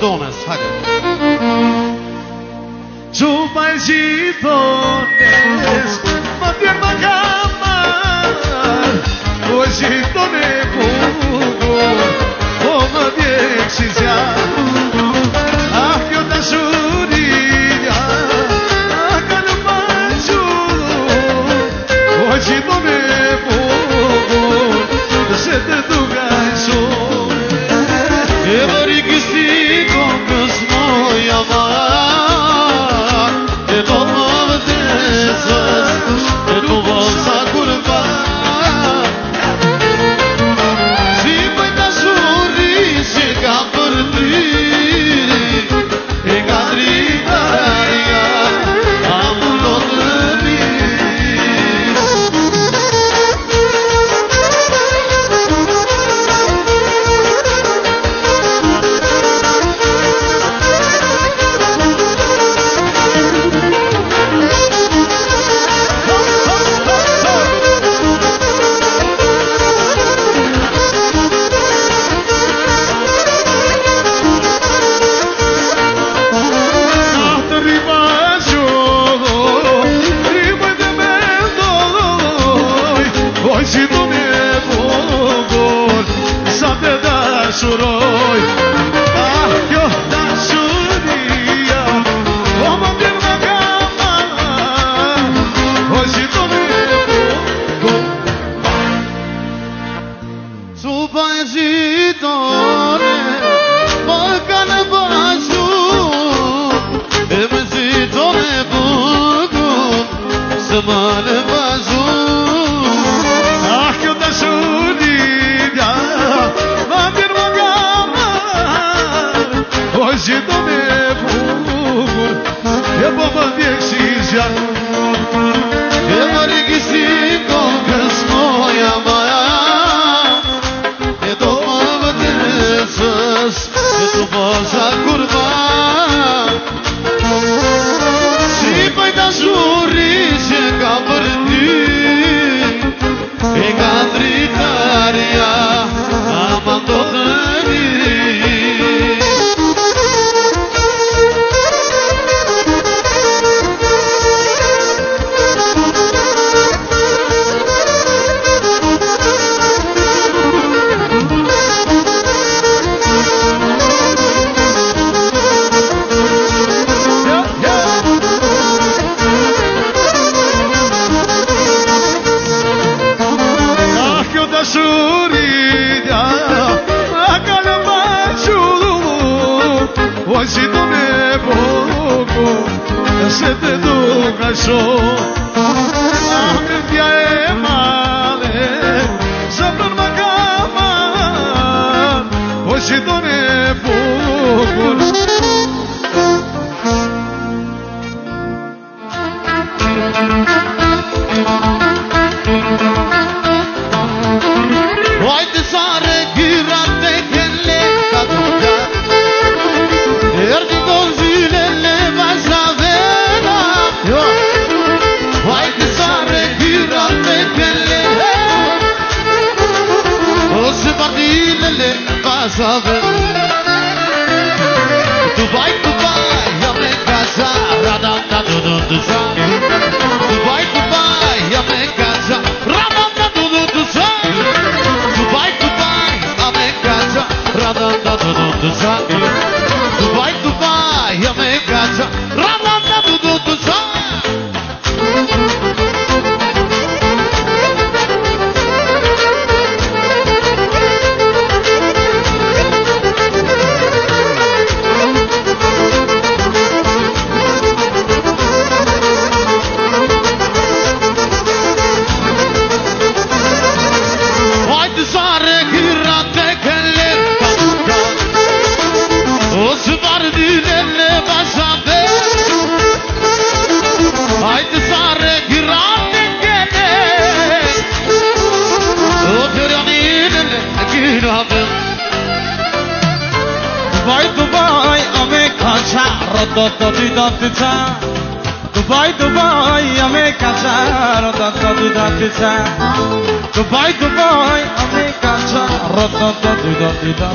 McDonald's. Hadi. কাঁচা রদত দিদাতে চা দুবাই দুবাই আমি কাঁচা রদত দিদাতে চা দুবাই দুবাই আমি কাঁচা রদত দিদাতে চা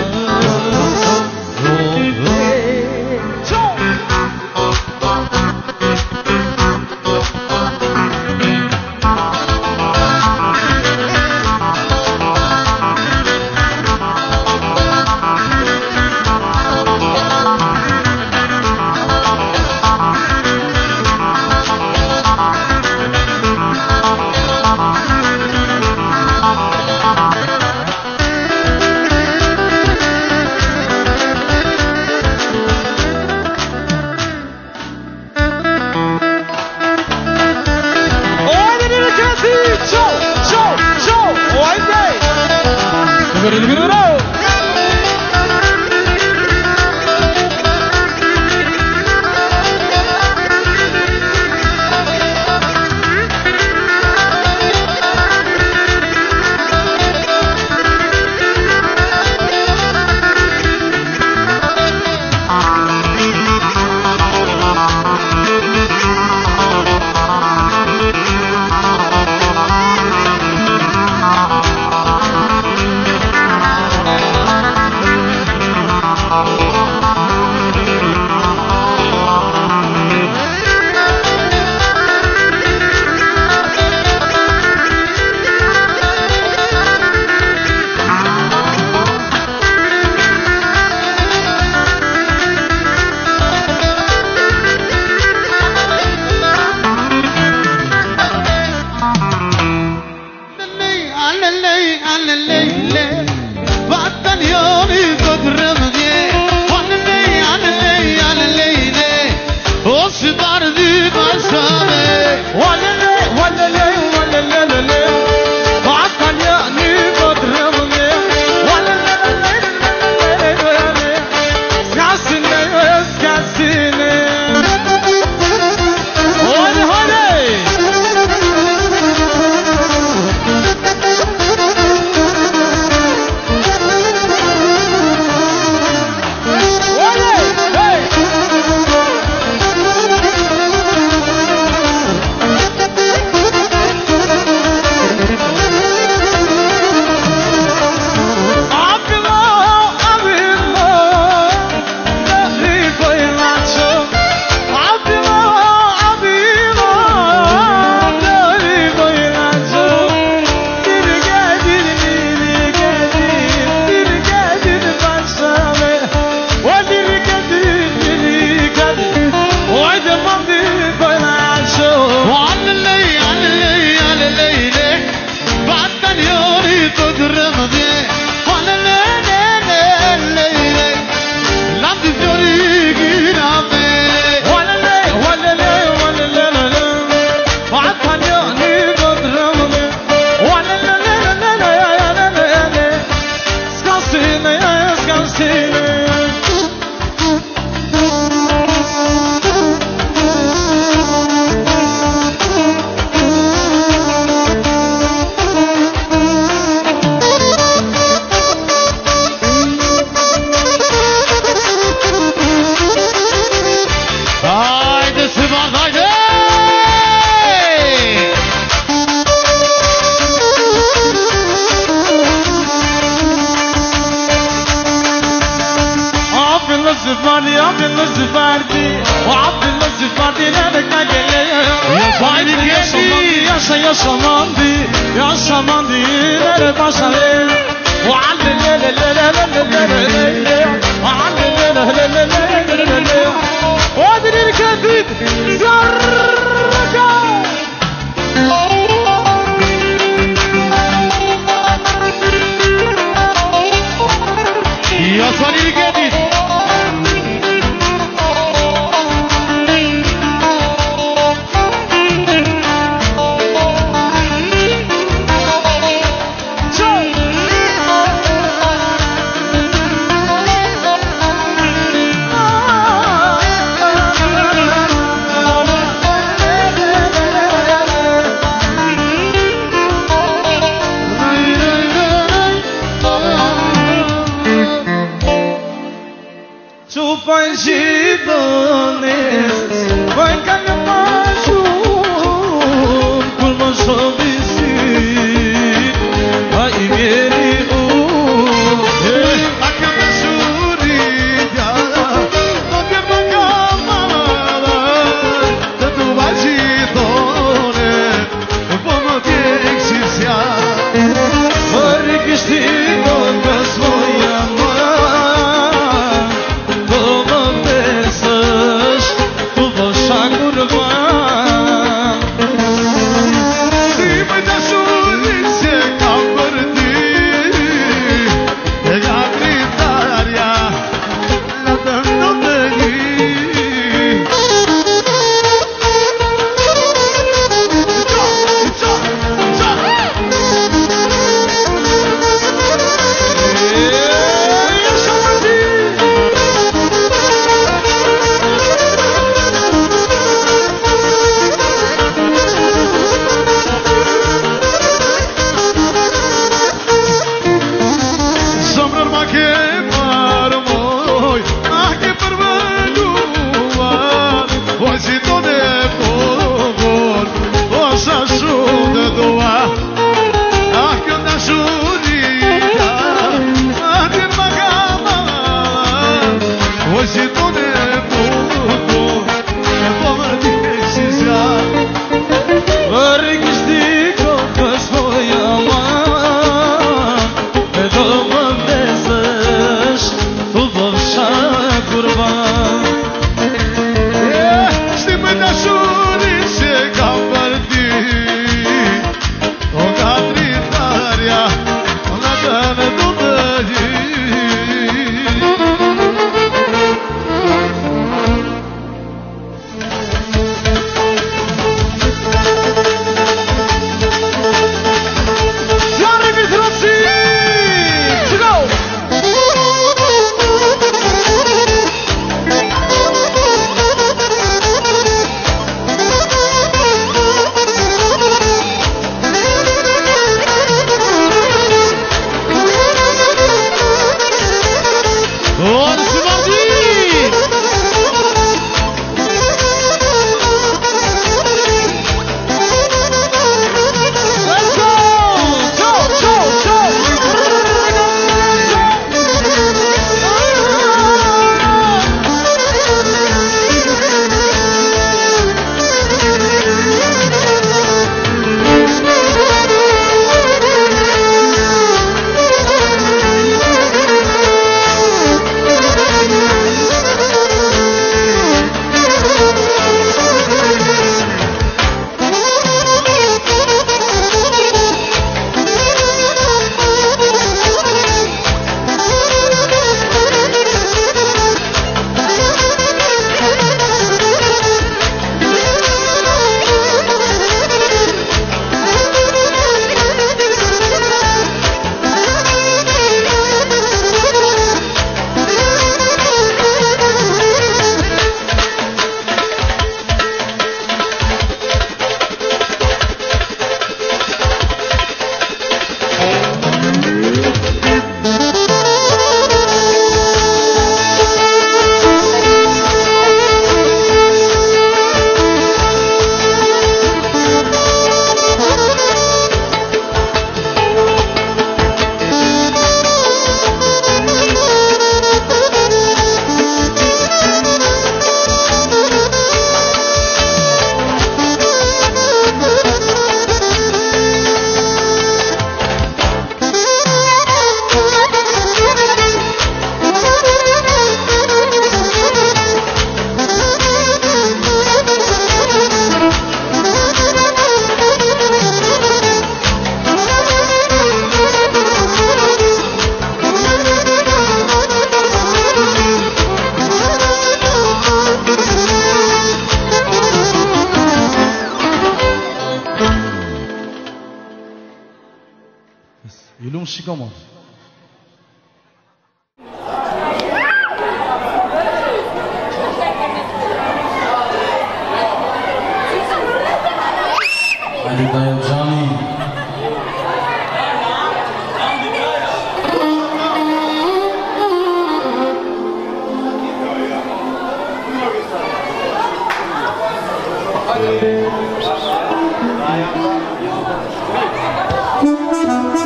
Tu faz de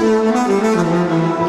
Thank you.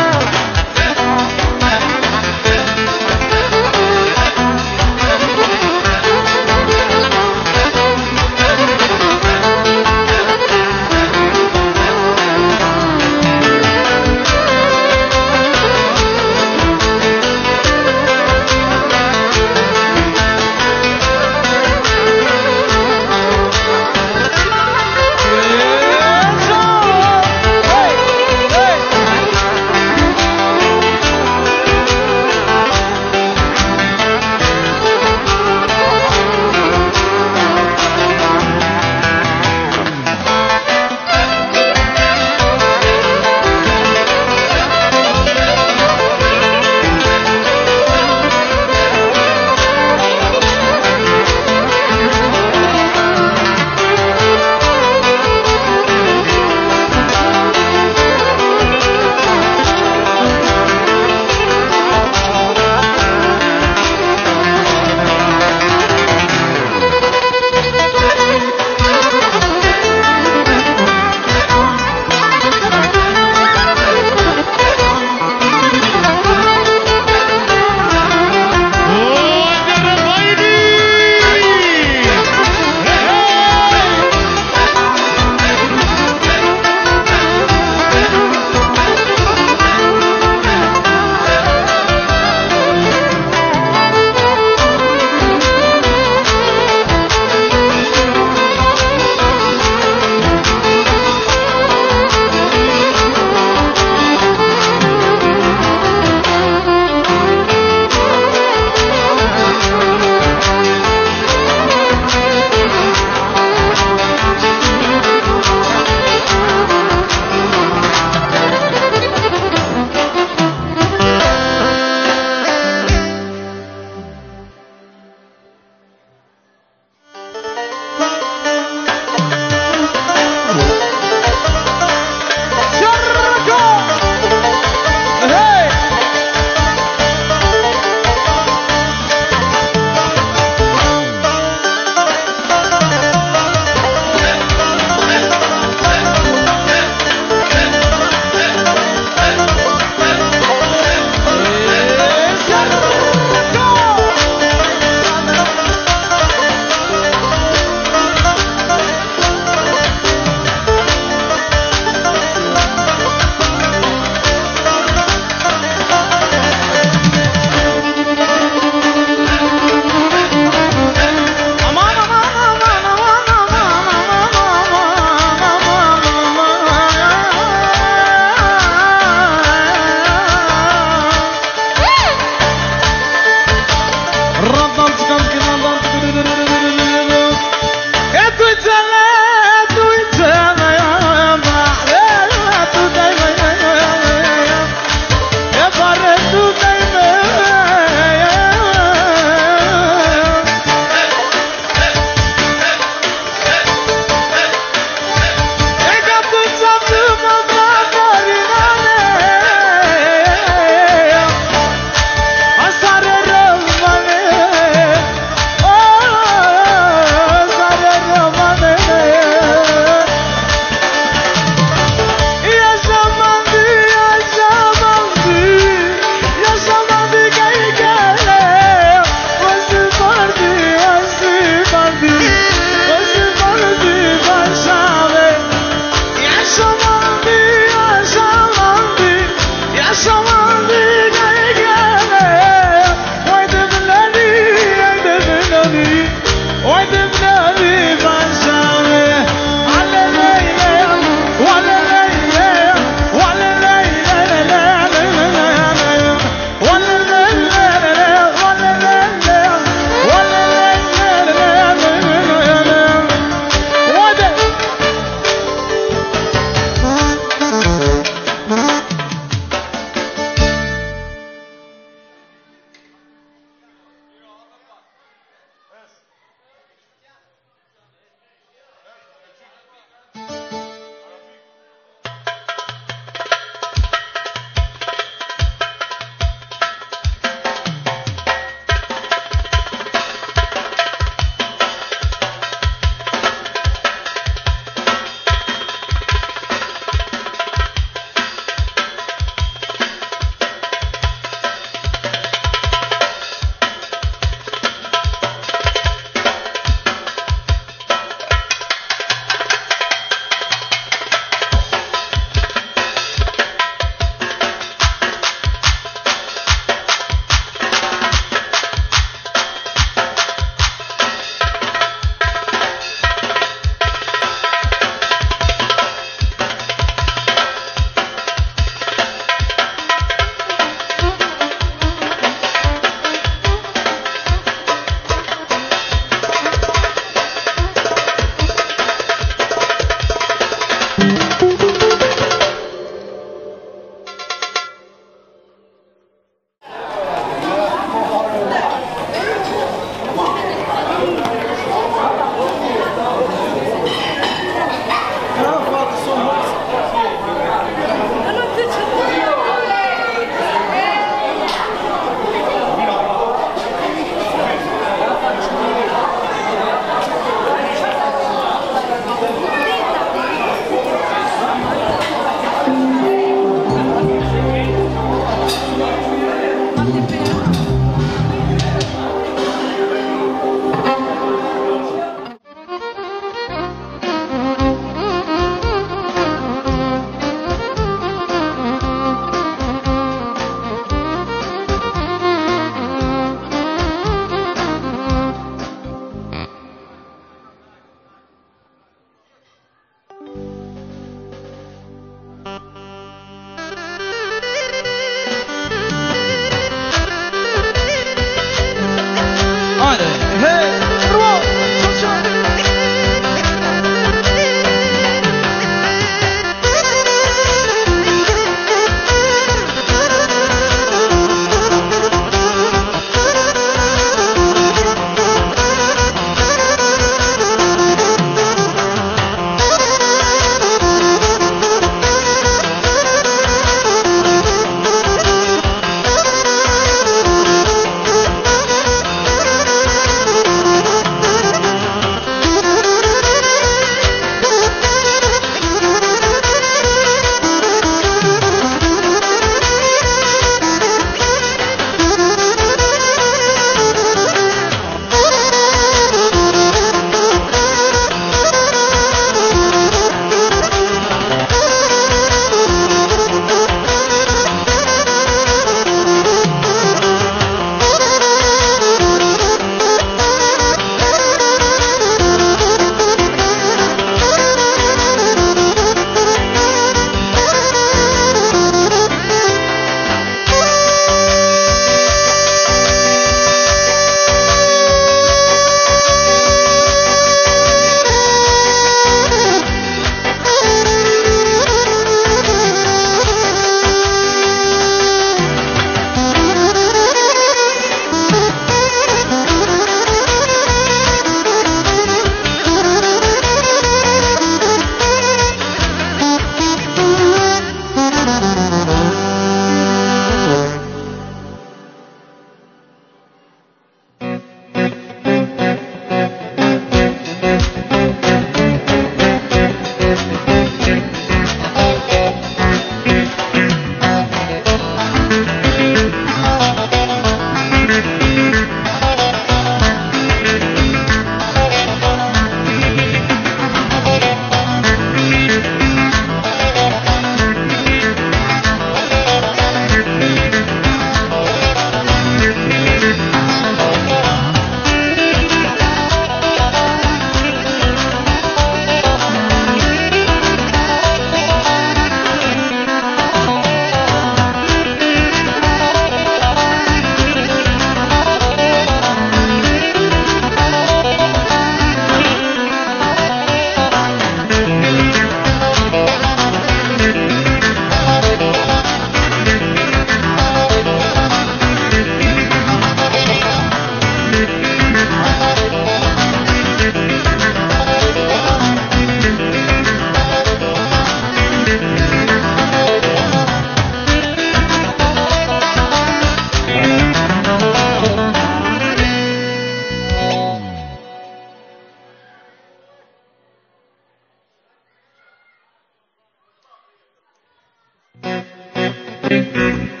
Thank you.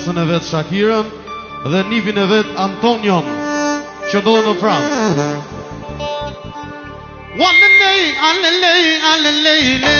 mosën e vetë Shakiren dhe nipin e vetë Antonion që ndodhë në Fransë. Alelej, alelej, alelej, alelej,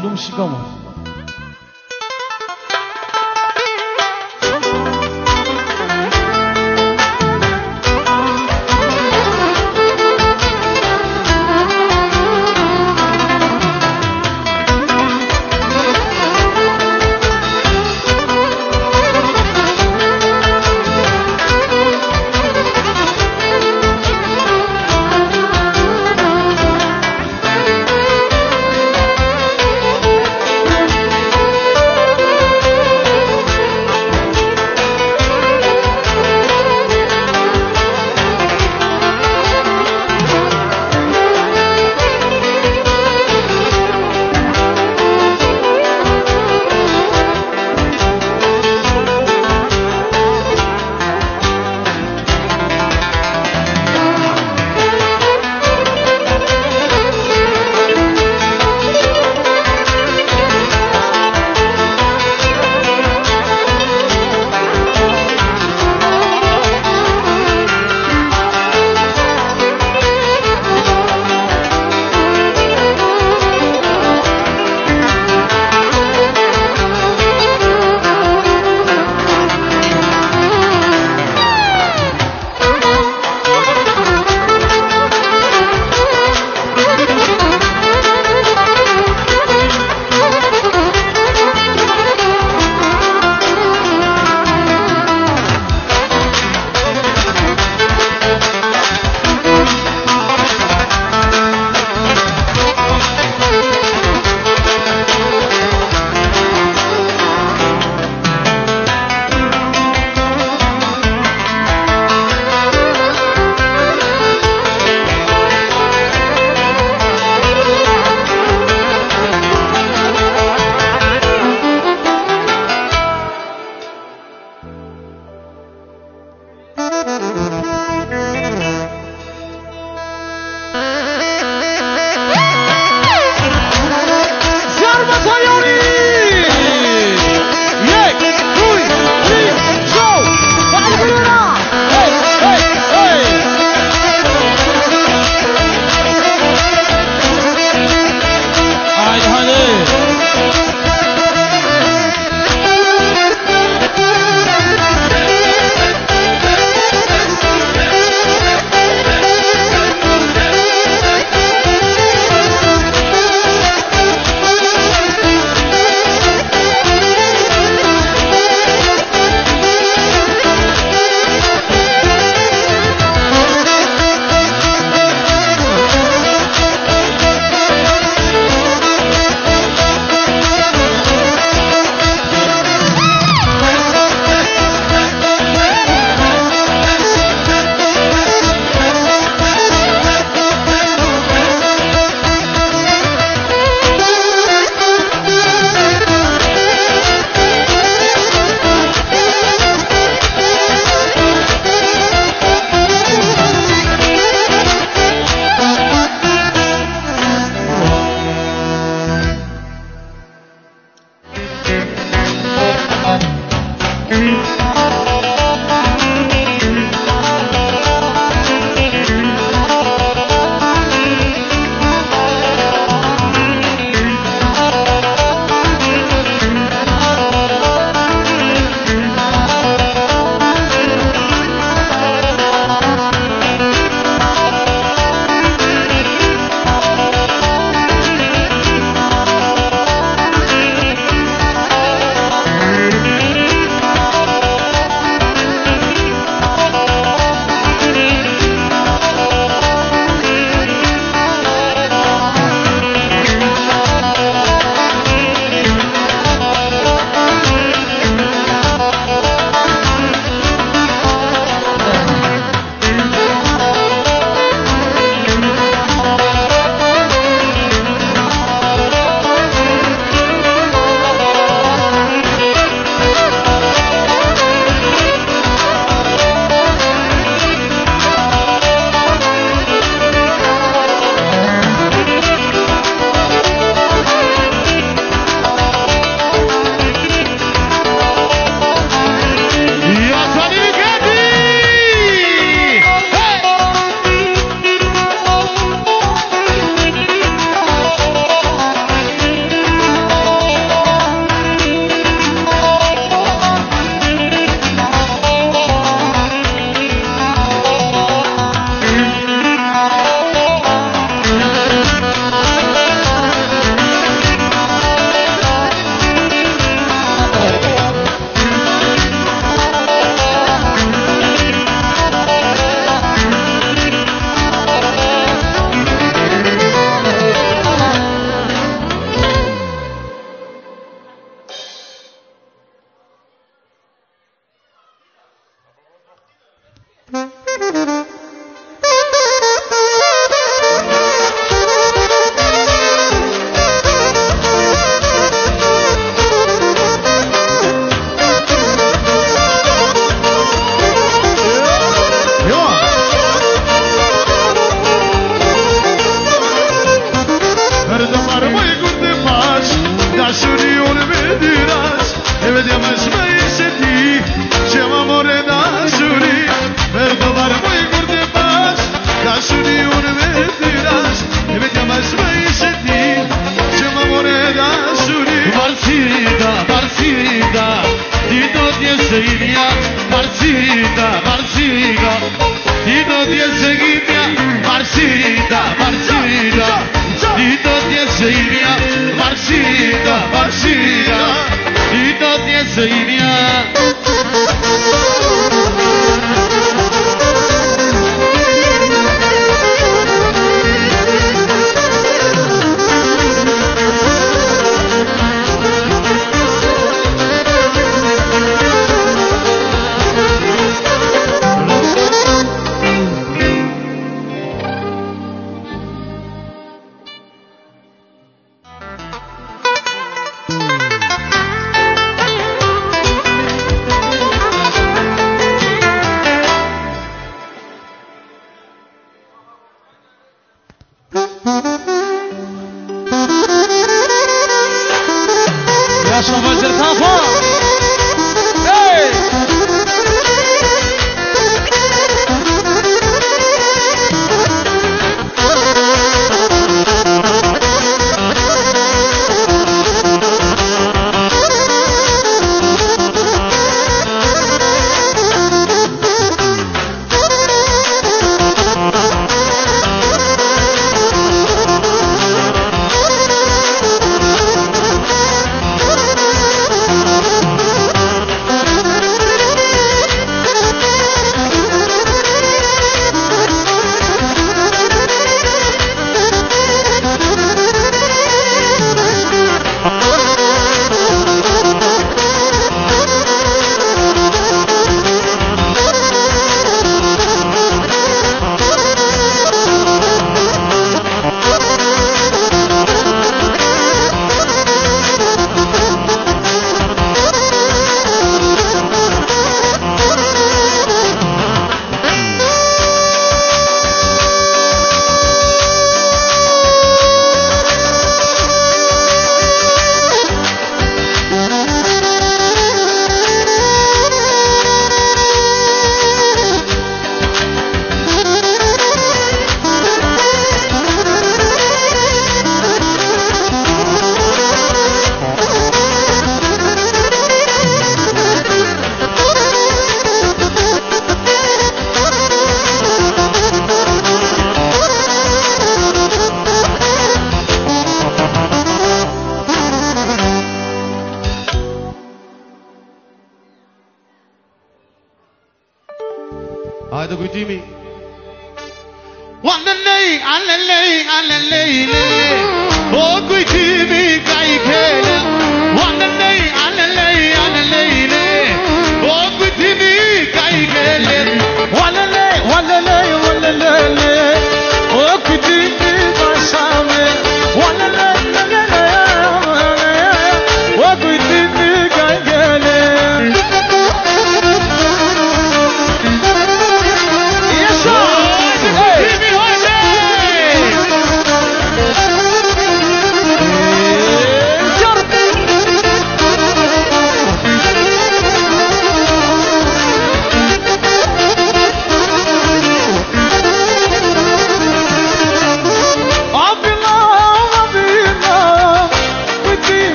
东西干吗？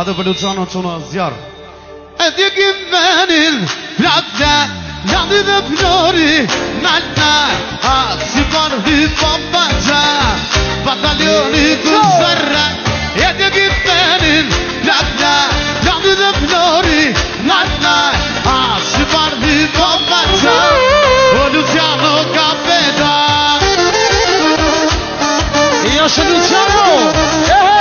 هذا أه، بلو جانو چون زيار ادیگی منین بلادن یعنی به پلوری من من سیبان بی بابا جا بطلیونی کن سرن ادیگی منین بلادن یعنی به پلوری من من سیبان بی بابا جا بلوچان جانو کافه يا یا جانو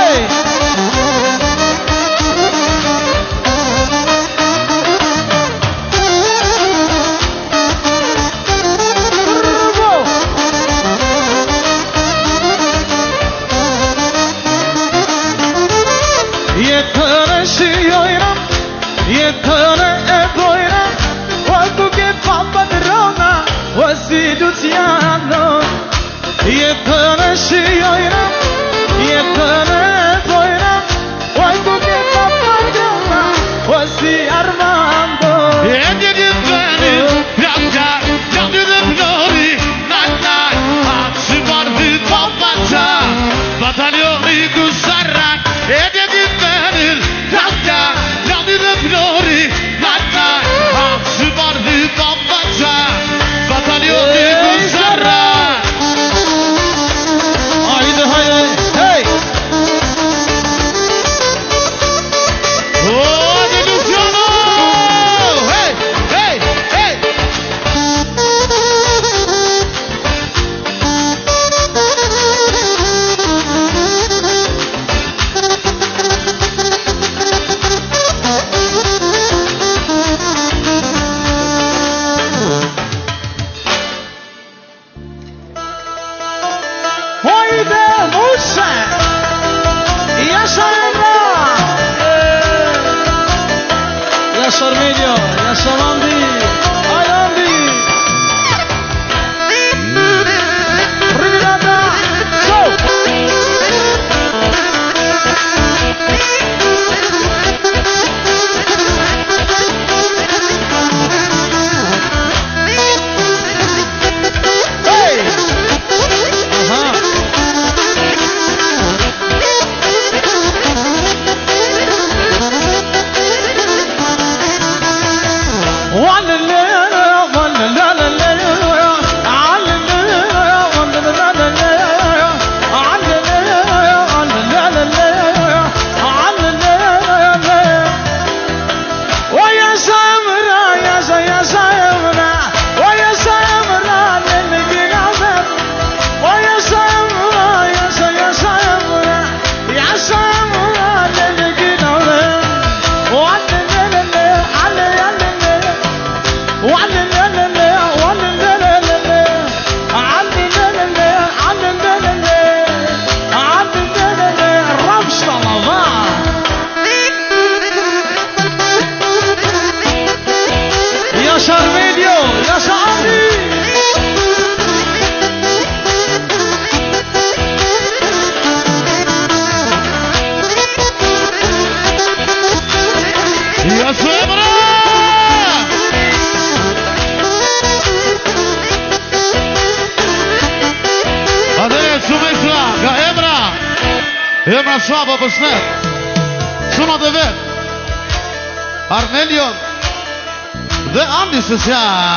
já.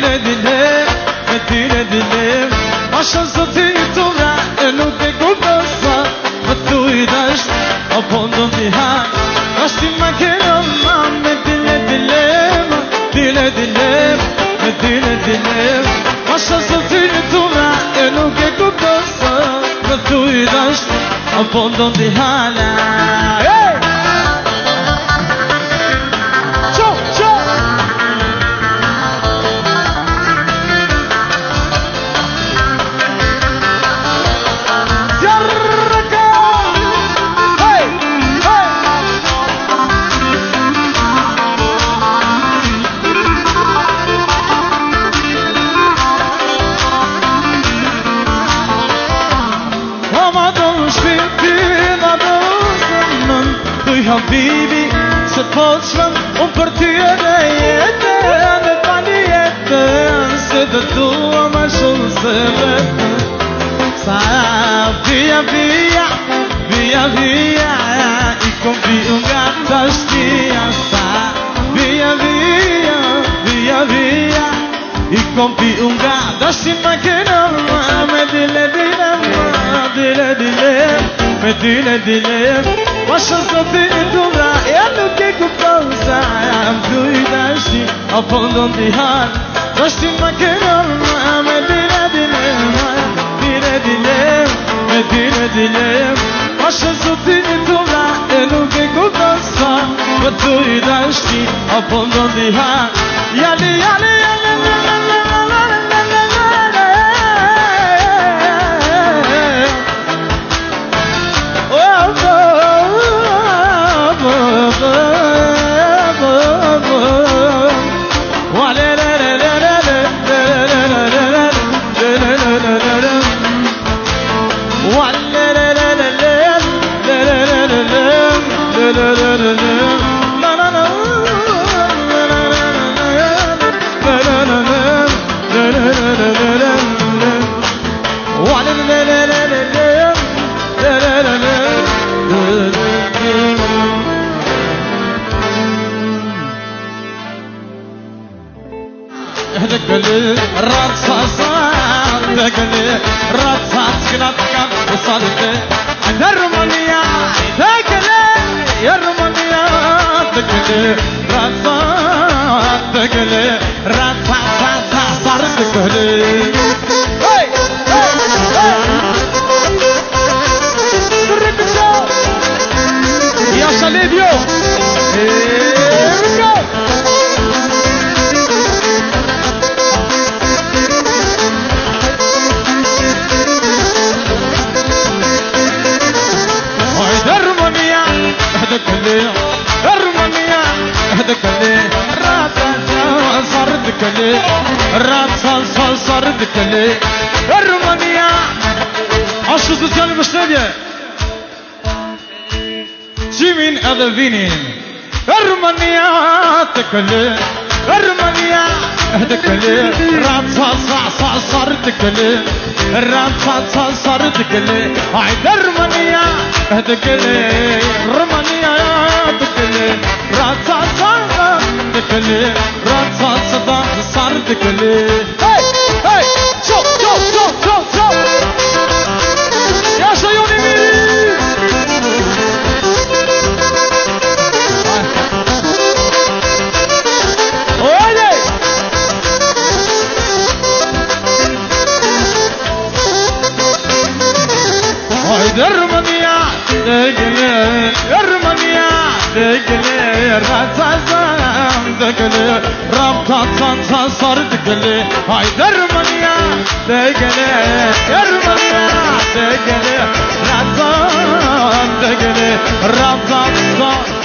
dile dile, e dile dile A shënë i të e nuk e ku përsa Më të i dësh, o po në ha Në ma kërë ma, me dile dile Dile dile, e dile dile ma shënë së ti i të e nuk e ku përsa Më i dësh, o po në ha thon bibi se po shkon un për ty edhe jetë me pani jetë se do tua më shumë se vetë sa via via via via i kom vi un gata shtia sa via via via via i kom vi un gata shtia sa via via via via i kom بدينا دينا وصلت في الدورة يا لوكي كفاوزة عبدوي داشتي أفضل ديهان داشتي مكان الماء مدينة دينا مدينة دينا مدينة دينا وصلت في الدورة يا لوكي كفاوزة عبدوي داشتي أفضل ديهان يالي يالي يالي تكلي ارمنيا تكلي رام صار صار صار صار تكلي الرام صار صار صار تكلي عيد ارمنيا تكلي ارمنيا تكلي رام صار صار تكلي رام صار صار صار تكلي dikili Razazam dikili Ram tatsan sansar dikili Haydar manya dikili Yarmanya dikili Razam dikili Ram tatsan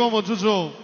恭候诸位。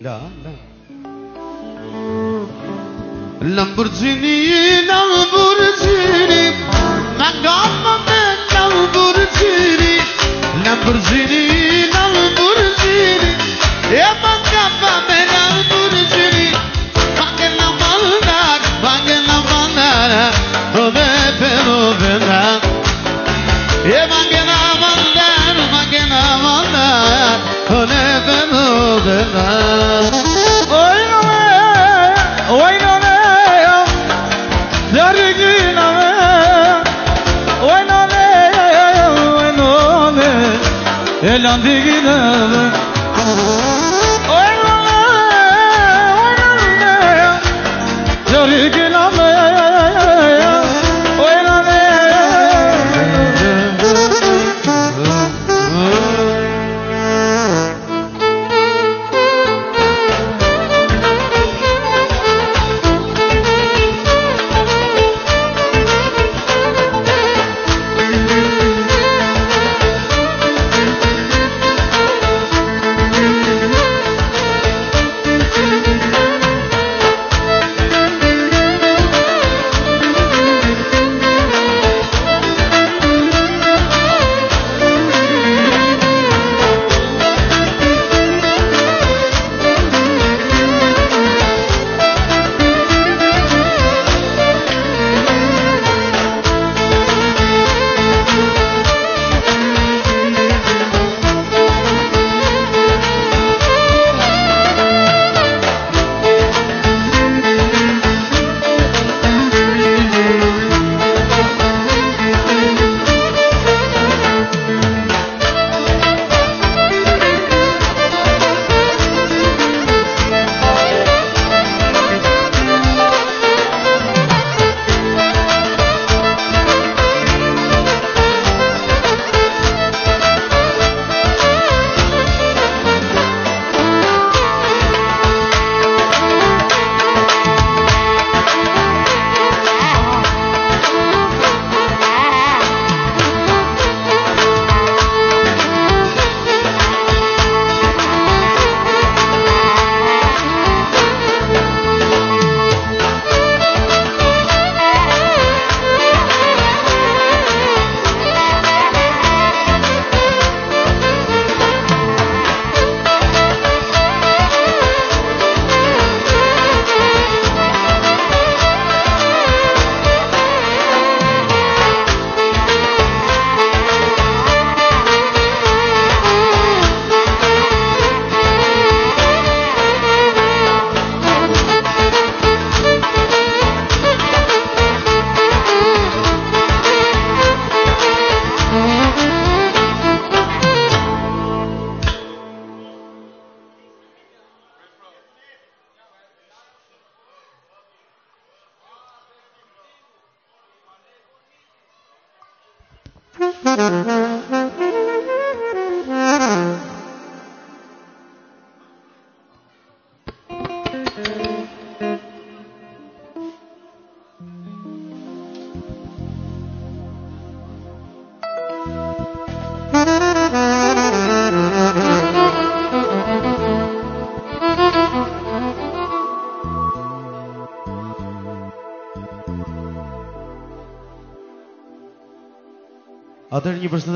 لا لا لامبورجيني لامبورجيني ما قام من لامبورجيني لامبورجيني لامبورجيني يا ما قام من لامبورجيني ağzına Oynama, oynama Yar günahı Oynama, oynama Elandı günahı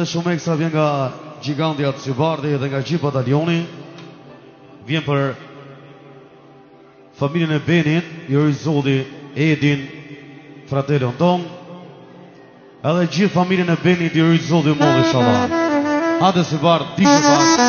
dhe shumë ekstra vjen nga gjigandja të Sybardi dhe nga gjithë batalioni. Vjen për familjen e Benin, Jori Zodi, Edin, fratelë Ondon, edhe gjithë familjen e Benin, Jori Zodi, Modi Shalat. Ate Sybardi, dishe pa.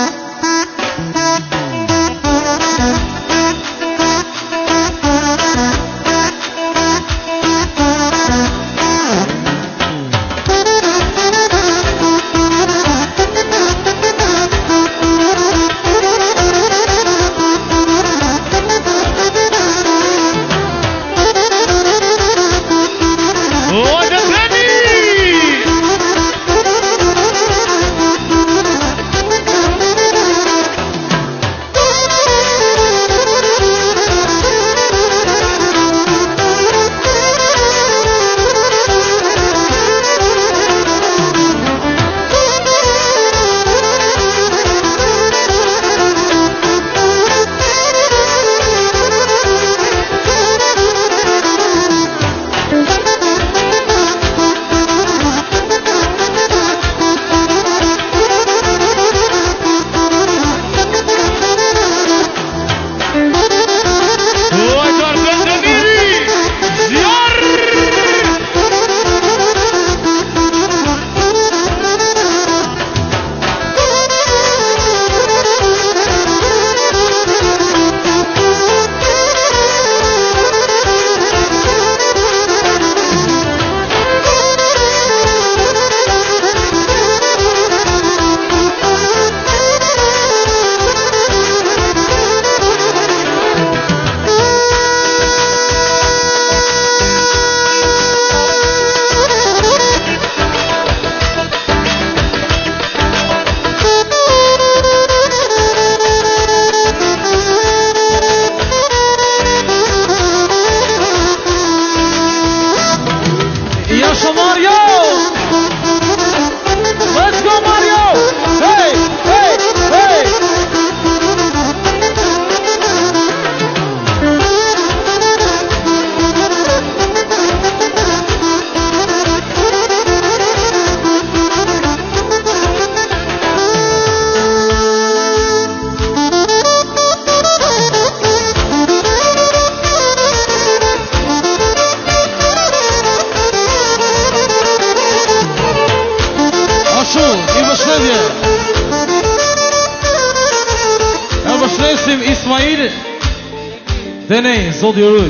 oluyoruz.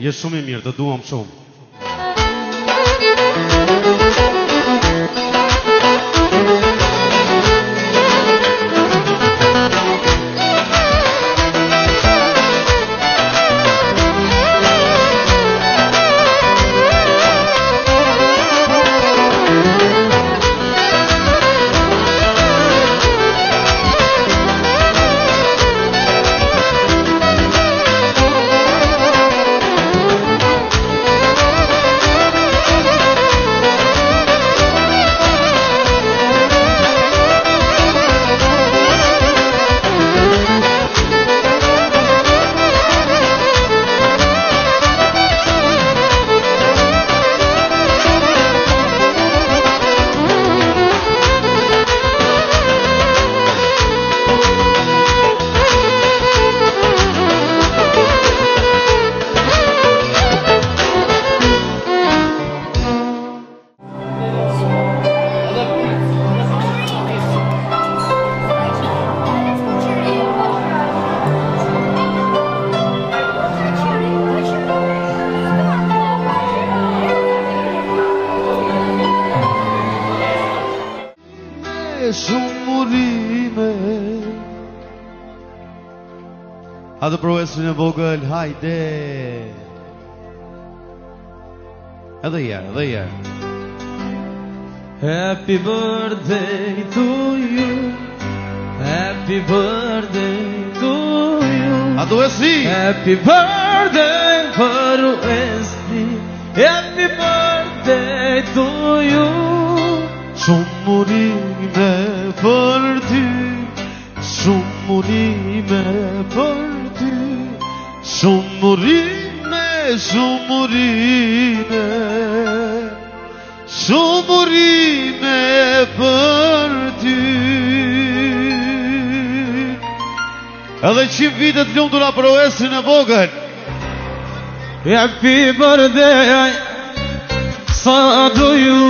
Je shumë i mirë, të duam shumë. birthday. They are, Happy birthday to you. Happy birthday to you. Adoeci. É assim. Happy birthday. Këtë të lumë të la provesin e vogën Ja pi bërdejaj Sa dojnë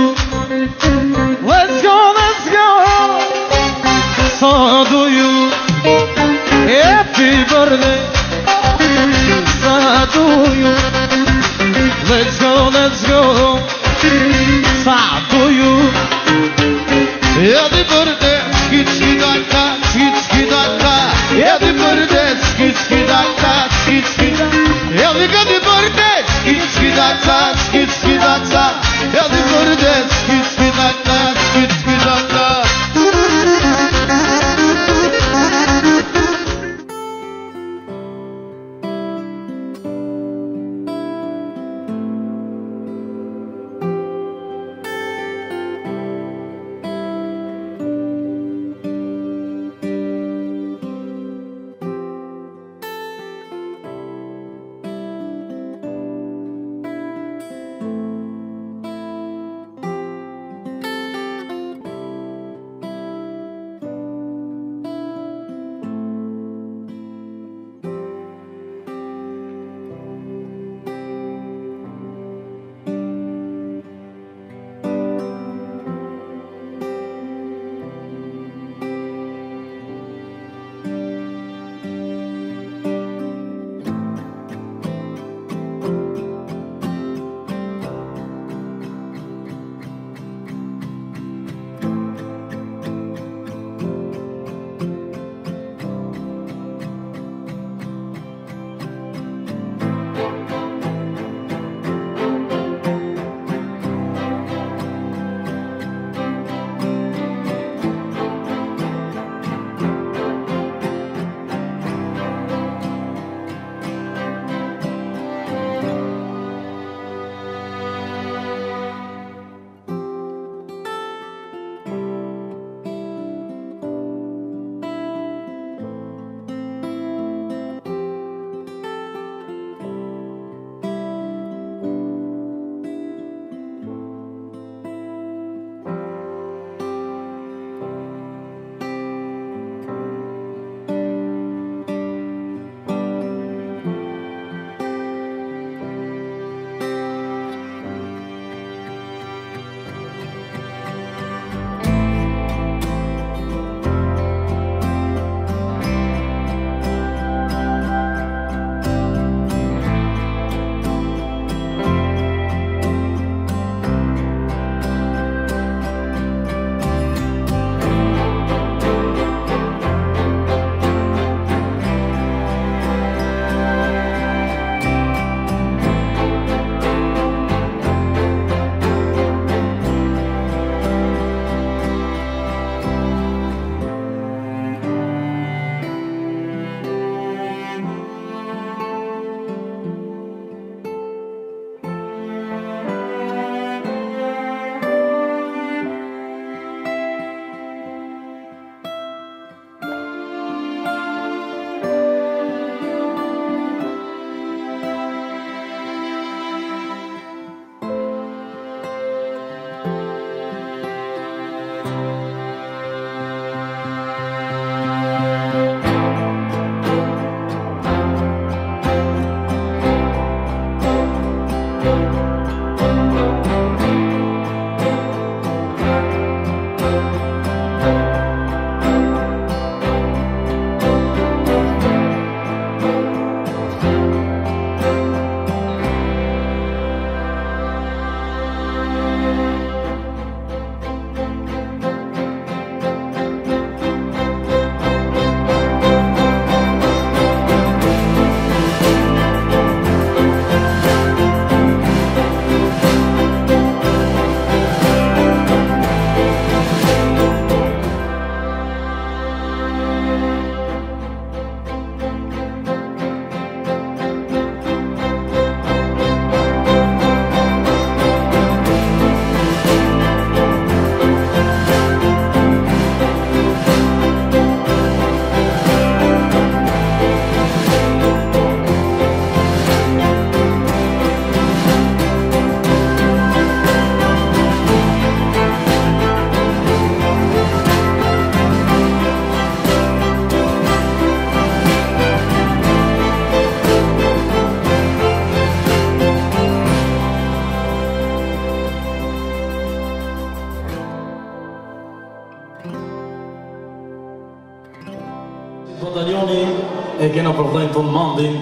kena përdojnë tonë mandin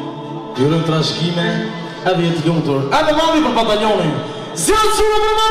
Jurën të nashkime Edhe jetë gjumëtur Edhe mandin për patanjonin Zjo të shumë për mandin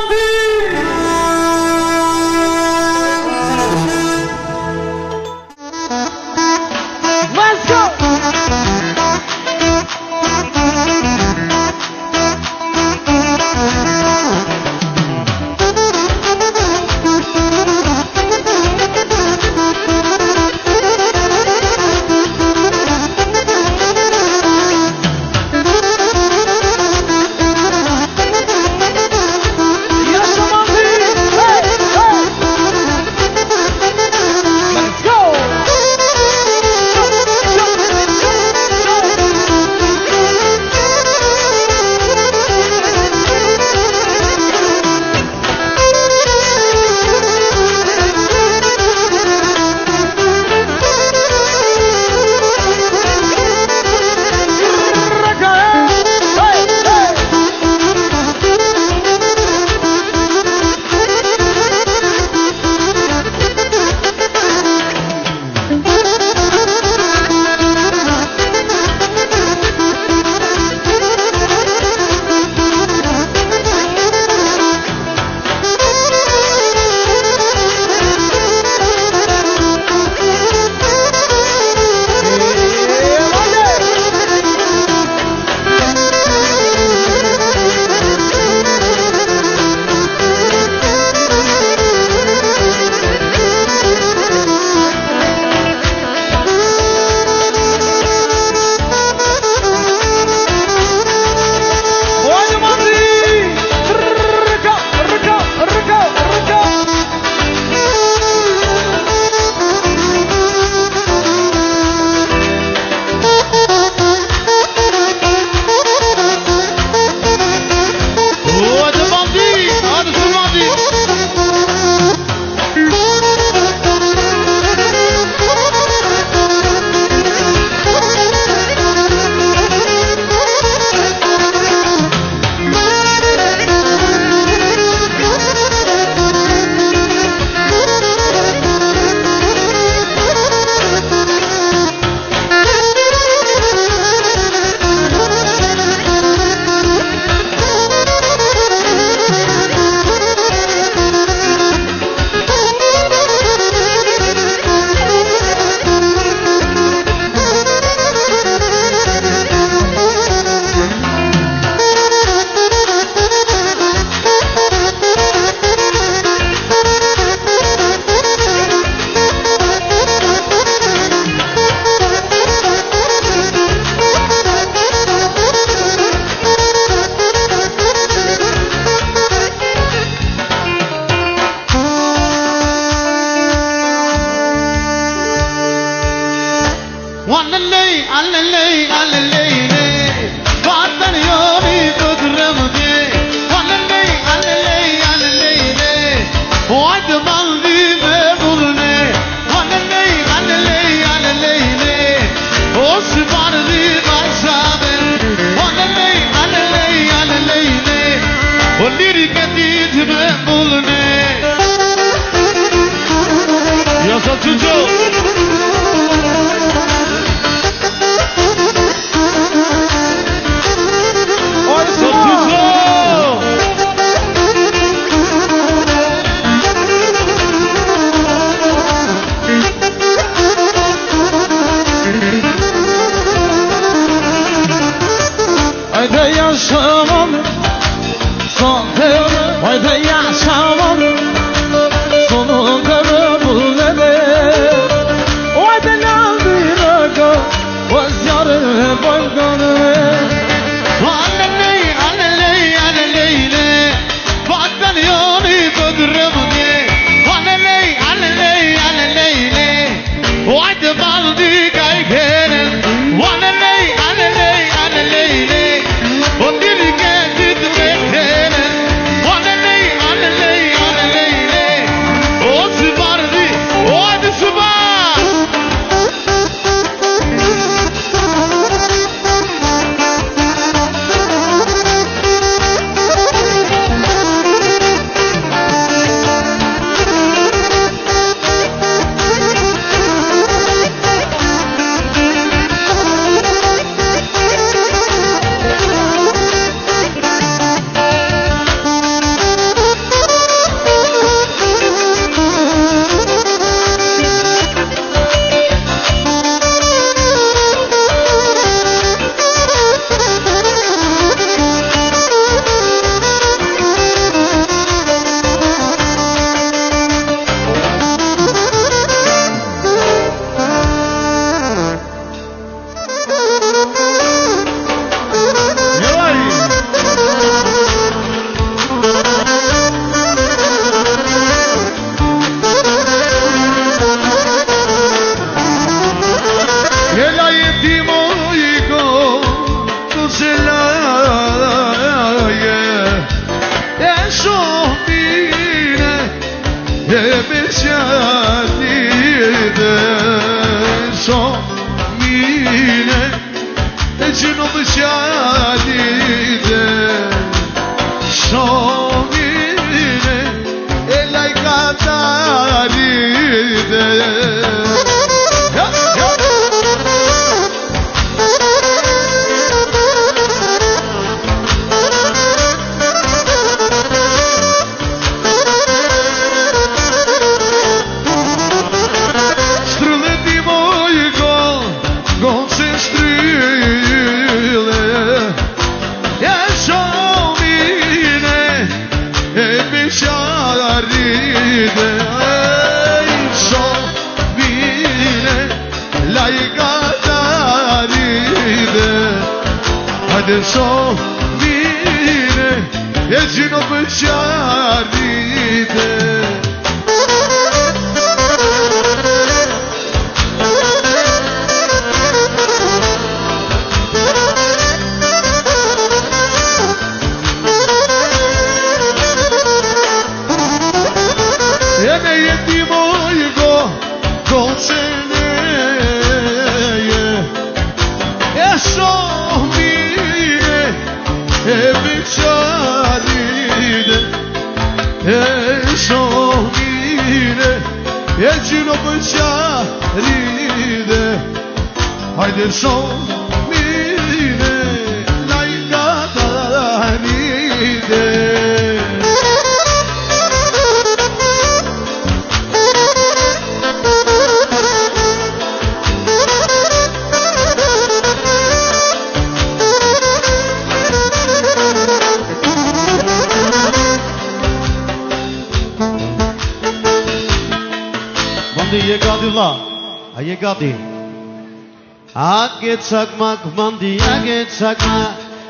Mandiage çakmak, mandiage çakmak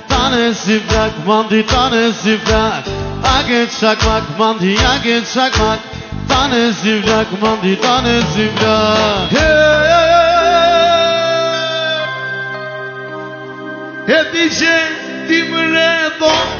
Tanesi bırak, mandi tanesi bırak Age çakmak, mandiage çakmak Tanesi bırak, mandi tanesi bırak Hey, hey, hey Hep içe dimre doğ